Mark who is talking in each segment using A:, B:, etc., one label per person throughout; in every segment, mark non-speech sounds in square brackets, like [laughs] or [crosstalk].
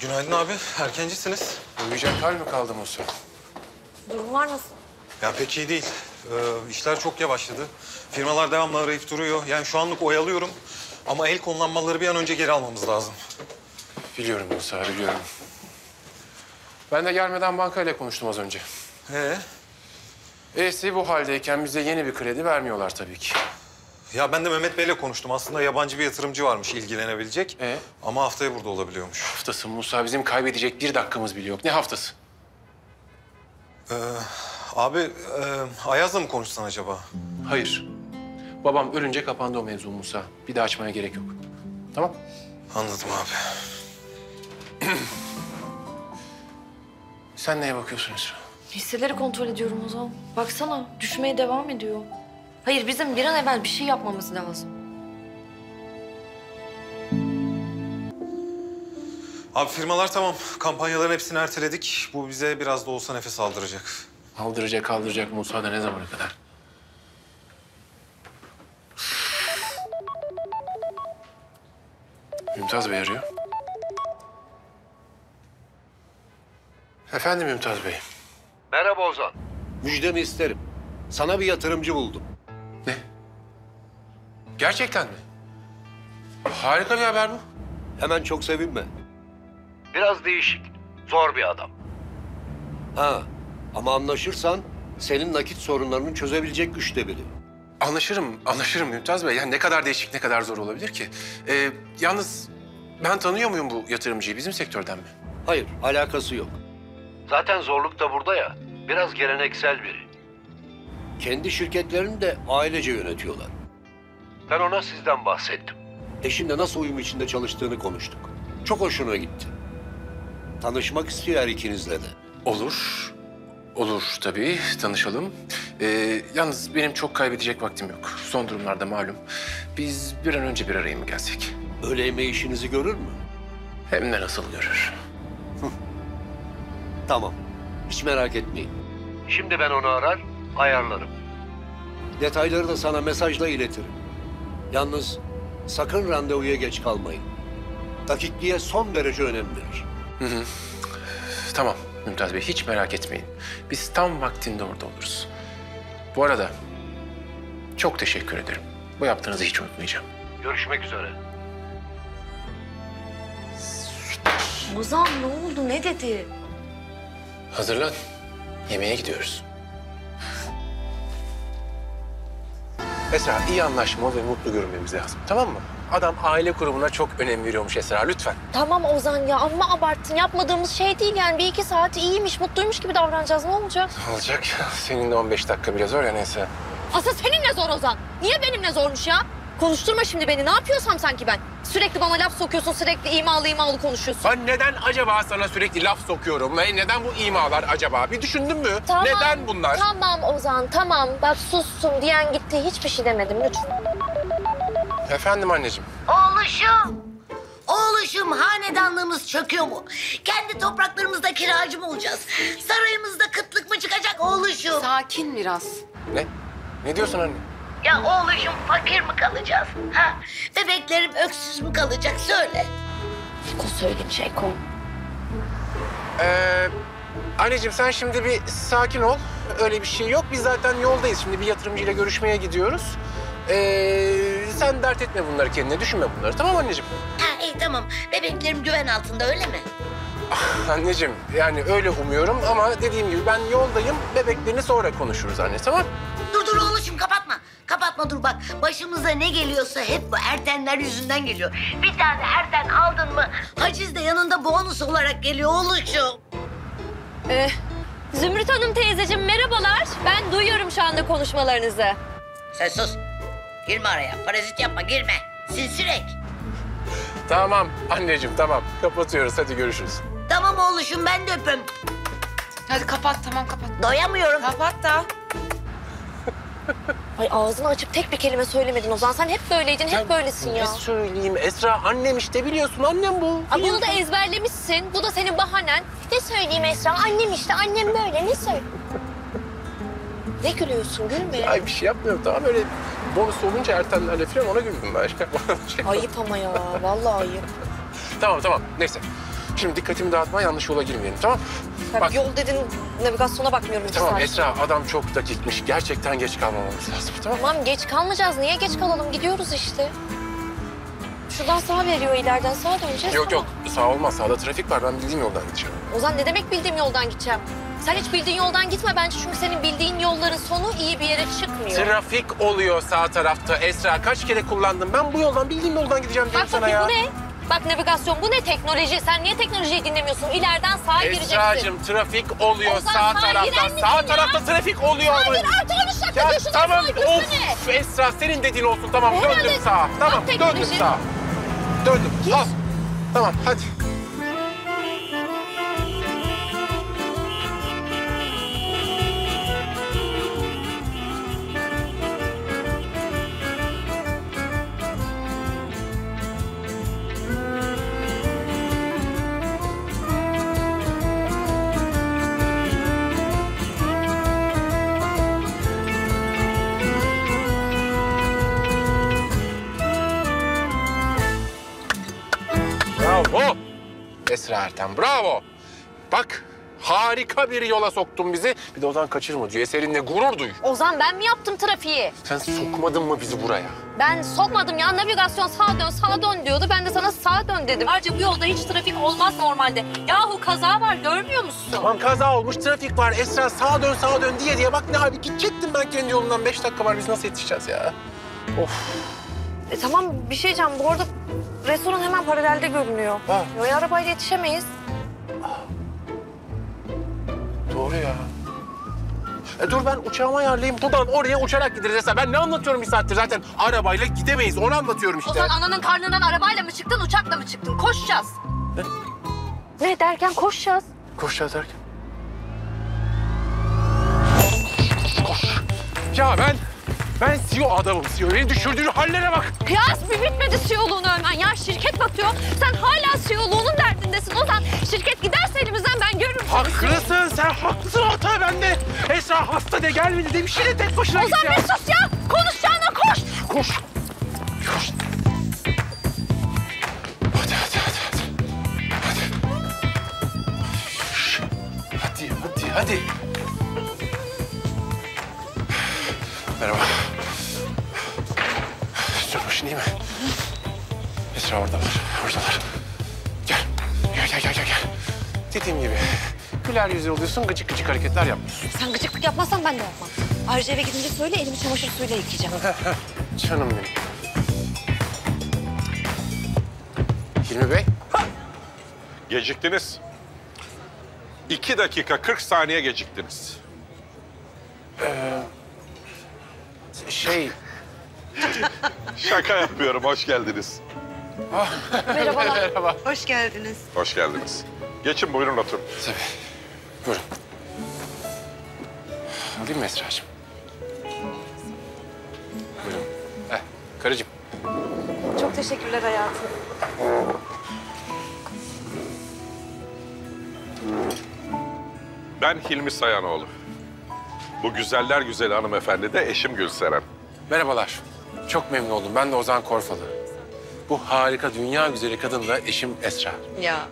A: Günaydın abi. Erkencisiniz.
B: Uyuyacak hal mi kaldı Musa?
C: Durumlar nasıl?
A: Ya pek iyi değil. Ee, işler çok yavaşladı. Firmalar devamlı arayıp duruyor. Yani şu anlık oyalıyorum. Ama el konulan malları bir an önce geri almamız lazım.
B: Biliyorum Musa, biliyorum. Ben de gelmeden bankayla konuştum az önce.
A: Ee?
B: E'si bu haldeyken bize yeni bir kredi vermiyorlar tabii ki.
A: Ya ben de Mehmet Bey'le konuştum. Aslında yabancı bir yatırımcı varmış ilgilenebilecek.
B: Ee?
A: Ama haftaya burada olabiliyormuş.
B: Haftası Musa, bizim kaybedecek bir dakikamız bile yok. Ne haftası?
A: Abi e, Ayaz'la mı konuşsan acaba?
B: Hayır. Babam ölünce kapandı o mevzu Musa. Bir daha açmaya gerek yok. Tamam?
A: Anladım abi.
B: Sen neye bakıyorsun Esra?
C: Hisseleri kontrol ediyorum o zaman. Baksana düşmeye devam ediyor. Hayır bizim bir an evvel bir şey yapmamız lazım.
A: Abi firmalar tamam. Kampanyaların hepsini erteledik. Bu bize biraz da olsa nefes aldıracak.
B: Kaldıracak kaldıracak Musa da ne zamana kadar? Mümtaz Bey arıyor. Efendim Mümtaz Bey.
D: Merhaba Ozan. Müjdemi isterim. Sana bir yatırımcı buldum.
B: Gerçekten mi? Harika bir haber bu.
D: Hemen çok sevinme. Biraz değişik. Zor bir adam. Ha, ama anlaşırsan senin nakit sorunlarını çözebilecek güçte biri.
B: Anlaşırım, anlaşırım Mümtaz Bey. Yani ne kadar değişik, ne kadar zor olabilir ki? Ee, yalnız ben tanıyor muyum bu yatırımcıyı? Bizim sektörden mi?
D: Hayır, alakası yok. Zaten zorluk da burada ya. Biraz geleneksel biri. Kendi şirketlerini de ailece yönetiyorlar. Ben ona sizden bahsettim. Eşinle nasıl uyum içinde çalıştığını konuştuk. Çok hoşuna gitti. Tanışmak istiyor her ikinizle de.
B: Olur. Olur tabii. Tanışalım. Ee, yalnız benim çok kaybedecek vaktim yok. Son durumlarda malum. Biz bir an önce bir araya mı gelsek?
D: Öğle yemeği işinizi görür mü?
B: Hem de nasıl görür.
D: Tamam. Hiç merak etmeyin. Şimdi ben onu arar, ayarlarım. Detayları da sana mesajla iletirim. Yalnız sakın randevuya geç kalmayın. Dakikliğe son derece önem verir.
B: Tamam Mümtaz Bey hiç merak etmeyin. Biz tam vaktinde orada oluruz. Bu arada çok teşekkür ederim. Bu yaptığınızı hiç unutmayacağım.
D: Görüşmek üzere.
C: Ozan ne oldu ne dedi?
B: Hazırlan. Yemeğe gidiyoruz. Esra iyi anlaşma ve mutlu görünmemiz lazım. Tamam mı? Adam aile kurumuna çok önem veriyormuş Esra lütfen.
C: Tamam Ozan ya amma abarttın. Yapmadığımız şey değil yani. Bir iki saat iyiymiş, mutluymuş gibi davranacağız. Ne olacak?
B: Olacak ya. Senin de 15 dakika bile zor ya neyse.
C: Asıl seninle zor Ozan. Niye benimle zormuş ya? Konuşturma şimdi beni. Ne yapıyorsam sanki ben. Sürekli bana laf sokuyorsun, sürekli imalı imalı konuşuyorsun.
B: Ben neden acaba sana sürekli laf sokuyorum? Neden bu imalar acaba? Bir düşündün mü? Neden bunlar?
C: Tamam Ozan, tamam. Bak sussun diyen gitti. Hiçbir şey demedim lütfen.
B: Efendim anneciğim.
E: Oğluşum. Oğluşum hanedanlığımız çöküyor mu? Kendi topraklarımızda kiracı mı olacağız? Sarayımızda kıtlık mı çıkacak oğluşum?
F: Sakin biraz.
B: Ne? Ne diyorsun anne?
E: Ya oğluşum fakir mi kalacağız? Ha? Bebeklerim öksüz mü kalacak söyle.
C: Eko söyleyeyim şey Eko.
B: Ee, anneciğim sen şimdi bir sakin ol. Öyle bir şey yok. Biz zaten yoldayız. Şimdi bir yatırımcıyla görüşmeye gidiyoruz. Ee, sen dert etme bunları kendine. Düşünme bunları. Tamam anneciğim?
E: Ha iyi tamam. Bebeklerim güven altında öyle mi?
B: Anneciğim yani öyle umuyorum ama dediğim gibi ben yoldayım. Bebeklerini sonra konuşuruz anne tamam
E: Dur dur oğluşum kapatma. Kapatma dur bak. Başımıza ne geliyorsa hep bu ertenler yüzünden geliyor. Bir tane erten aldın mı haciz de yanında bonus olarak geliyor oğluşum.
C: Ee, Zümrüt Hanım teyzeciğim merhabalar. Ben duyuyorum şu anda konuşmalarınızı.
E: Sen sus. Girme araya. Parazit yapma girme. Sinsirek.
B: Tamam anneciğim tamam. Kapatıyoruz hadi görüşürüz.
E: Tamam oğluşum ben de öpüm.
F: Hadi kapat tamam kapat.
E: Doyamıyorum.
F: Kapat da.
C: Ay ağzını açıp tek bir kelime söylemedin Ozan. Sen hep böyleydin, hep böylesin ya.
B: Ne söyleyeyim Esra annem işte biliyorsun annem bu.
C: Aa, bunu da ezberlemişsin. Bu da senin bahanen. Ne söyleyeyim Esra? Annem işte, annem böyle. Ne söyle? Ne gülüyorsun? Gülme.
B: Ay bir şey yapmıyorum tamam öyle bonus olunca ertenlerle falan ona güldüm ben. Şey-
C: Ayıp ama ya. Vallahi ayıp.
B: tamam tamam neyse. Şimdi dikkatimi dağıtma yanlış yola girmeyelim tamam
C: Ya
B: Bak
C: Yol dedin navigasyona bakmıyorum.
B: tamam
C: saat.
B: Esra adam çok dakikmiş. Gerçekten geç kalmamamız lazım tamam
C: Tamam geç kalmayacağız. Niye geç kalalım? Gidiyoruz işte. Şuradan sağa veriyor ileriden sağa döneceğiz.
B: Yok yok sağ olmaz sağda trafik var ben bildiğim yoldan gideceğim.
C: Ozan ne demek bildiğim yoldan gideceğim? Sen hiç bildiğin yoldan gitme bence çünkü senin bildiğin yolların sonu iyi bir yere çıkmıyor.
B: Trafik oluyor sağ tarafta Esra kaç kere kullandım ben bu yoldan bildiğim yoldan gideceğim diyorum
C: Bak
B: sana
C: bakayım
B: ya.
C: bu ne? Bak navigasyon bu ne teknoloji? Sen niye teknolojiyi dinlemiyorsun? İleriden sağa gireceksin.
B: Esra'cığım trafik oluyor
C: Ozan,
B: sağ
C: sağa
B: tarafta.
C: misin
B: Sağ
C: ya?
B: tarafta trafik oluyor. ama-
C: Hayır artı 13 dakika
B: Ya
C: diyor şuradan
B: tamam
C: sağa girsene.
B: of Esra senin dediğin olsun tamam
C: Herhalde.
B: döndüm sağa. Tamam
C: Bak teknoloji.
B: döndüm sağa. Döndüm al. Tamam hadi. Ertem bravo. Bak harika bir yola soktun bizi. Bir de Ozan kaçırma diyor. Eserinle gurur duy.
C: Ozan ben mi yaptım trafiği?
B: Sen sokmadın mı bizi buraya?
C: Ben sokmadım ya navigasyon sağa dön sağa dön diyordu. Ben de sana sağa dön dedim. Ayrıca bu yolda hiç trafik olmaz normalde. Yahu kaza var görmüyor musun?
B: Tamam kaza olmuş trafik var. Esra sağa dön sağa dön diye diye. Bak ne abi gidecektim ben kendi yolumdan. Beş dakika var biz nasıl yetişeceğiz ya? Of.
C: E, tamam bir şey diyeceğim. Bu arada restoran hemen paralelde görünüyor.
B: Ha.
C: Yo, arabayla yetişemeyiz.
B: Doğru ya. E dur ben uçağımı ayarlayayım. Buradan oraya uçarak gideriz Esra. Ben ne anlatıyorum bir saattir zaten. Arabayla gidemeyiz. Onu anlatıyorum işte.
C: Ozan ananın karnından arabayla mı çıktın uçakla mı çıktın? Koşacağız. Ne derken koşacağız.
B: Koşacağız derken. Koş. Ya ben, ben CEO adamım CEO. Beni düşürdüğün hallere bak.
C: Ya bir bitmedi CEO'luğunu Ömer. Ya şirket batıyor. Sen hala CEO'luğunun derdindesin. Ozan şirket giderse elimizden ben görürüm.
B: Haklısın sen haklısın hata bende. Esra hasta de gelmedi demiş yine tek başına
C: Ozan bir sus ya. Konuşacağına koş.
B: Koş. Koş. Hadi hadi hadi hadi. Hadi. Hadi hadi hadi. Merhaba. Sürbaşın iyi mi? Esra oradalar. Oradalar. Gel. Gel gel gel gel. Dediğim gibi güler yüzlü oluyorsun gıcık gıcık hareketler yapmıyorsun.
C: Sen gıcıklık yapmazsan ben de yapmam. Ayrıca eve gidince söyle elimi çamaşır suyuyla yıkayacağım.
B: Canım benim. Hilmi Bey.
G: Geciktiniz. İki dakika 40 saniye geciktiniz.
B: Şey,
G: Şaka yapıyorum, hoş geldiniz.
C: Merhabalar. [laughs]
B: merhaba.
H: Hoş geldiniz.
G: Hoş geldiniz. Geçin buyurun oturun.
B: Tabii. Buyurun. Alayım mı Esra'cığım? Buyurun. Eh, karıcığım.
C: Çok teşekkürler hayatım.
G: Ben Hilmi Sayanoğlu. Bu güzeller güzeli hanımefendi de eşim Gülseren.
B: Merhabalar. Çok memnun oldum. Ben de Ozan Korfalı. Bu harika dünya güzeli kadın da eşim Esra.
C: Ya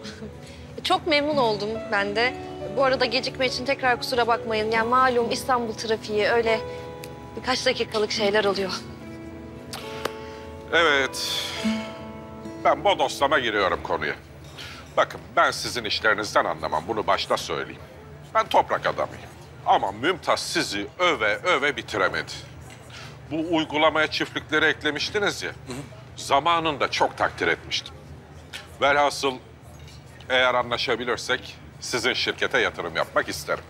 C: çok memnun oldum ben de. Bu arada gecikme için tekrar kusura bakmayın. Yani malum İstanbul trafiği öyle birkaç dakikalık şeyler oluyor.
G: Evet, ben bodoslama giriyorum konuya. Bakın ben sizin işlerinizden anlamam, bunu başta söyleyeyim. Ben toprak adamıyım. Ama Mümtaz sizi öve öve bitiremedi. Bu uygulamaya çiftlikleri eklemiştiniz ya, zamanında çok takdir etmiştim. Velhasıl eğer anlaşabilirsek sizin şirkete yatırım yapmak isterim.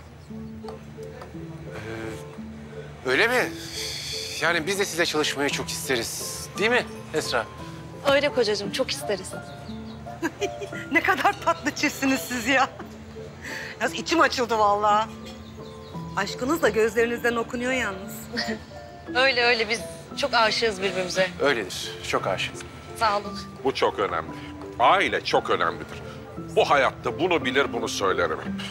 B: Öyle mi? Yani biz de size çalışmayı çok isteriz. Değil mi Esra?
C: Öyle kocacığım çok isteriz. [laughs]
H: Ne kadar tatlı çiftsiniz siz ya. Yalnız içim açıldı vallahi. Aşkınız da gözlerinizden okunuyor yalnız. [laughs]
C: Öyle öyle biz çok aşığız birbirimize.
B: Öyledir. Çok aşığız.
C: Sağ olun.
G: Bu çok önemli. Aile çok önemlidir. Bu hayatta bunu bilir, bunu söylerim hep.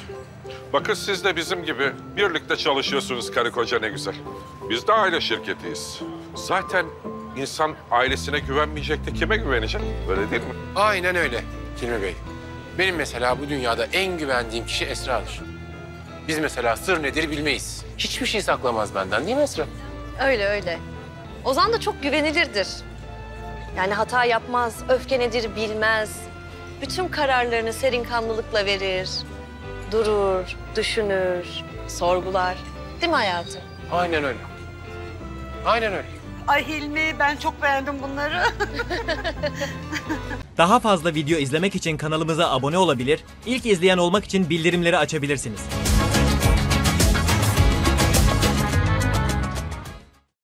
G: Bakın siz de bizim gibi birlikte çalışıyorsunuz karı koca ne güzel. Biz de aile şirketiyiz. Zaten insan ailesine güvenmeyecek de kime güvenecek? Öyle değil mi?
B: Aynen öyle Hilmi Bey. Benim mesela bu dünyada en güvendiğim kişi Esra'dır. Biz mesela sır nedir bilmeyiz. Hiçbir şey saklamaz benden değil mi Esra?
C: Öyle öyle. Ozan da çok güvenilirdir. Yani hata yapmaz, öfke nedir bilmez. Bütün kararlarını serin kanlılıkla verir. Durur, düşünür, sorgular. Değil mi hayatım?
B: Aynen öyle. Aynen öyle.
H: Ay Hilmi ben çok beğendim bunları. [laughs]
I: Daha fazla video izlemek için kanalımıza abone olabilir, ilk izleyen olmak için bildirimleri açabilirsiniz.